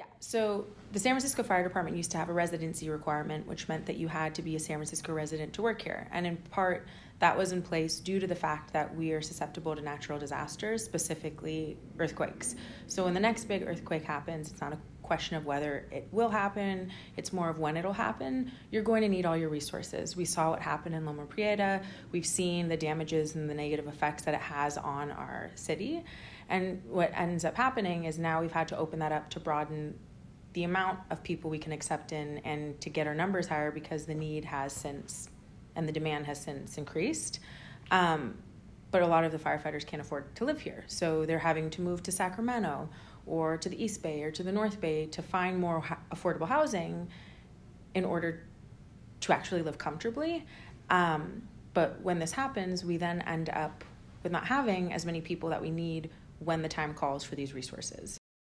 Yeah, so the San Francisco Fire Department used to have a residency requirement, which meant that you had to be a San Francisco resident to work here. And in part, that was in place due to the fact that we are susceptible to natural disasters, specifically earthquakes. So when the next big earthquake happens, it's not a question of whether it will happen, it's more of when it'll happen. You're going to need all your resources. We saw what happened in Loma Prieta, we've seen the damages and the negative effects that it has on our city. And what ends up happening is now we've had to open that up to broaden the amount of people we can accept in and to get our numbers higher because the need has since and the demand has since increased. Um, but a lot of the firefighters can't afford to live here. So they're having to move to Sacramento or to the East Bay or to the North Bay to find more affordable housing in order to actually live comfortably. Um, but when this happens, we then end up with not having as many people that we need when the time calls for these resources.